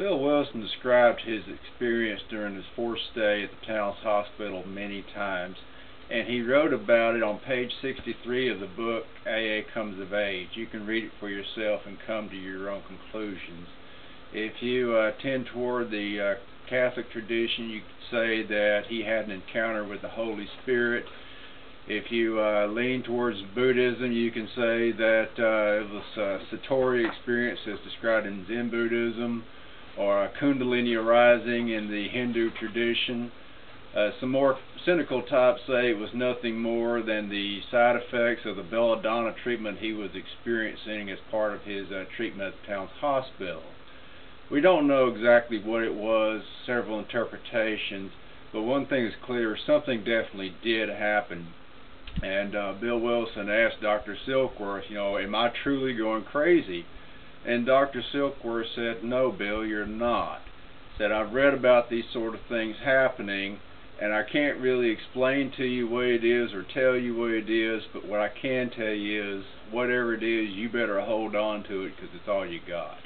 Bill Wilson described his experience during his fourth stay at the Towns Hospital many times, and he wrote about it on page 63 of the book AA Comes of Age. You can read it for yourself and come to your own conclusions. If you uh, tend toward the uh, Catholic tradition, you could say that he had an encounter with the Holy Spirit. If you uh, lean towards Buddhism, you can say that uh, it was a Satori experience as described in Zen Buddhism or a Kundalini arising in the Hindu tradition. Uh, some more cynical types say it was nothing more than the side effects of the belladonna treatment he was experiencing as part of his uh, treatment at the Towns Hospital. We don't know exactly what it was, several interpretations, but one thing is clear, something definitely did happen. And uh, Bill Wilson asked Dr. Silkworth, you know, am I truly going crazy? And Dr. Silkworth said, no, Bill, you're not. Said, I've read about these sort of things happening, and I can't really explain to you what it is or tell you what it is, but what I can tell you is, whatever it is, you better hold on to it because it's all you got.